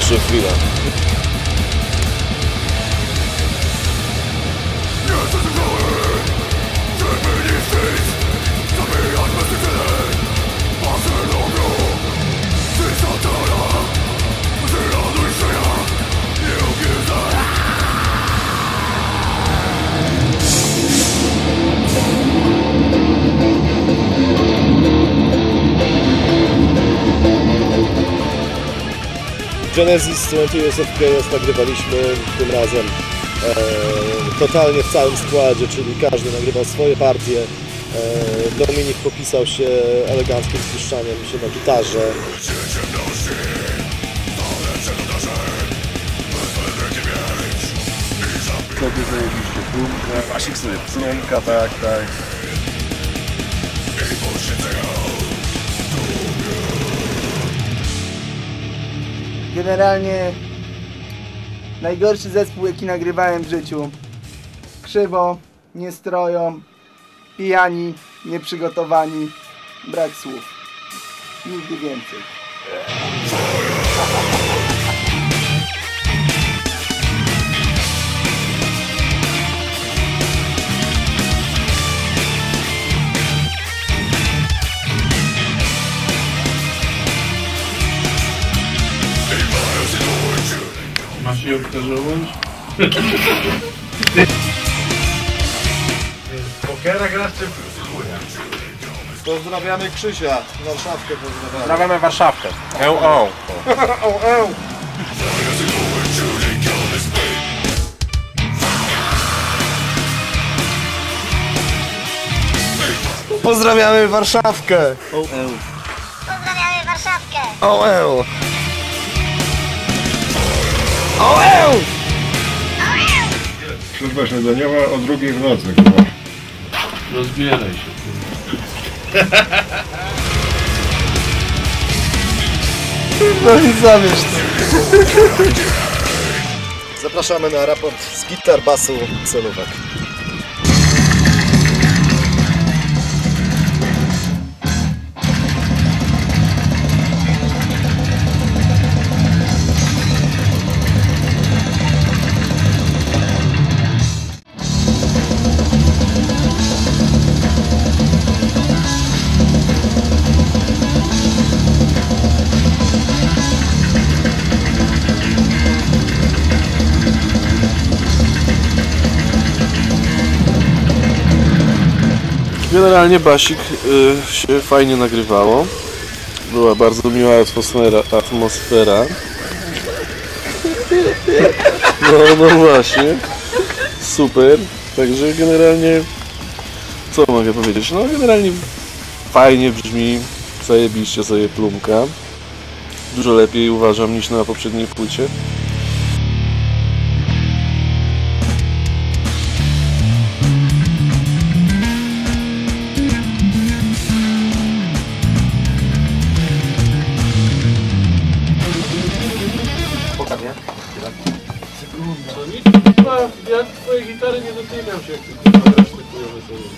sofrida. Genesis Years of Chaos nagrywaliśmy tym razem e, totalnie w całym składzie, czyli każdy nagrywał swoje partie. E, Dominik popisał się eleganckim spuszczaniem się na gitarze. Sobie zajebiście plumka. Wasik sobie plumka, tak, tak. Generalnie najgorszy zespół jaki nagrywałem w życiu. Krzywo, nie stroją, pijani, nieprzygotowani, brak słów. Nigdy więcej. Masz też ułącz? Pokera grasz czy Pozdrawiamy Krzysia, Warszawkę pozdrawiamy. Pozdrawiamy Warszawkę. Eł, o. Pozdrawiamy Warszawkę! Pozdrawiamy Warszawkę! OL! Służba śniadaniowa o drugiej w nocy chyba. Rozbieraj się. No i zamierz Zapraszamy na raport z gitar, basu, solówek. Generalnie basik y, się fajnie nagrywało. Była bardzo miła atmosfera. atmosfera. No, no właśnie. Super. Także generalnie co mogę powiedzieć? No generalnie fajnie brzmi, zajebiście sobie plumka. Dużo lepiej uważam niż na poprzedniej płycie.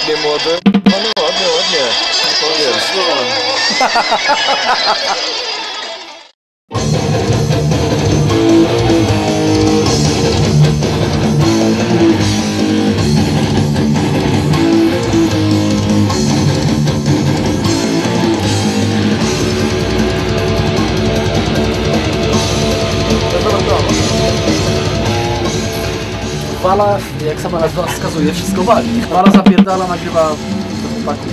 ładnie młody. Ładnie, ładnie, ładnie. Koniec. Fala, jak sama nazwa wskazuje, wszystko wali. Fala zapierdala, nagrywa do chłopaków.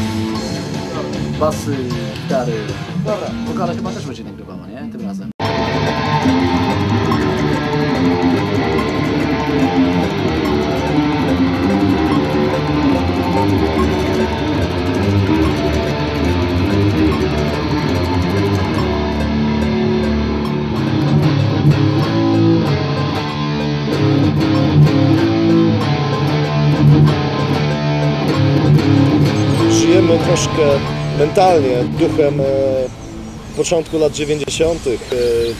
Basy, gitary. Dobra. Wokale chyba też będzie nie? Troszkę mentalnie duchem e, początku lat 90., e,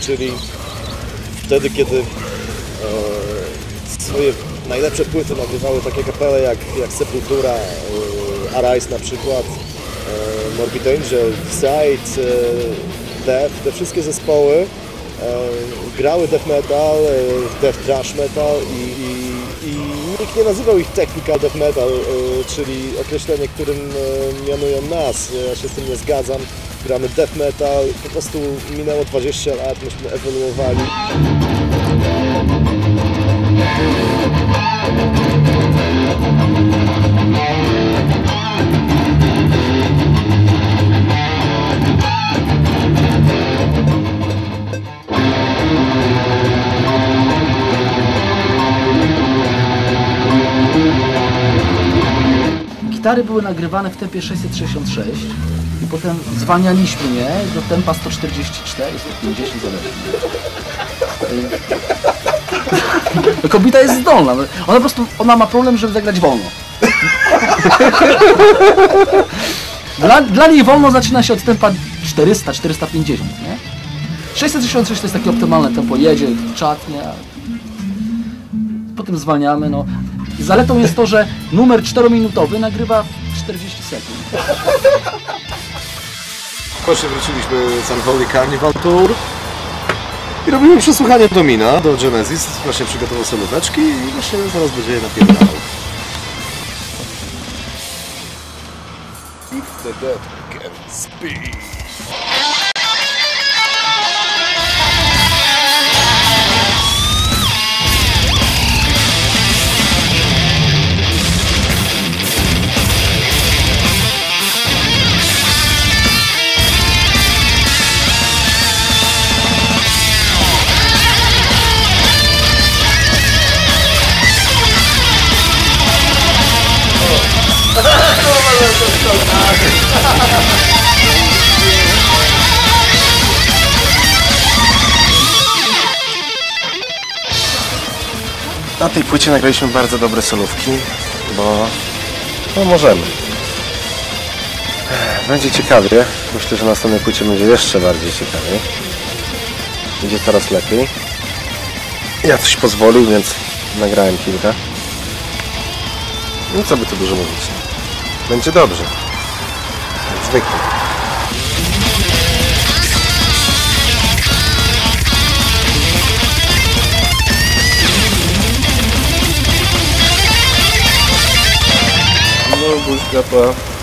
czyli wtedy, kiedy e, swoje najlepsze płyty nagrywały takie kapele jak, jak Sepultura, Arise na przykład, Morbid Angel, Sight, Death, te wszystkie zespoły grały death metal, death thrash metal i, i nikt nie nazywał ich technical death metal, e, czyli określenie, którym e, mianują nas. Ja się z tym nie zgadzam. Gramy death metal, po prostu minęło 20 lat, myśmy ewoluowali. Gitary były nagrywane w tempie 666 i potem zwalnialiśmy je do tempa 144, 150 zależy. Kobieta jest zdolna. no. Ona po prostu ona ma problem, żeby zagrać wolno. Dla, dla niej wolno zaczyna się od tempa 400, 450, nie? 666 to jest takie optymalne tempo, jedzie, czatnie. Potem zwalniamy, no. Zaletą jest to, że numer 4-minutowy nagrywa w 40 sekund. Właśnie wróciliśmy z Unholy Carnival Tour i robimy przesłuchanie Domina do Genesis. Właśnie przygotował solóweczki i właśnie zaraz będzie je napierdalał. If the dead can speak. Na tej płycie nagraliśmy bardzo dobre solówki, bo no możemy. Będzie ciekawie. Myślę, że na następnej płycie będzie jeszcze bardziej ciekawie. Będzie coraz lepiej. Ja coś pozwolił, więc nagrałem kilka. No co by tu dużo mówić. Będzie dobrze. Zwykle. No, błyskapa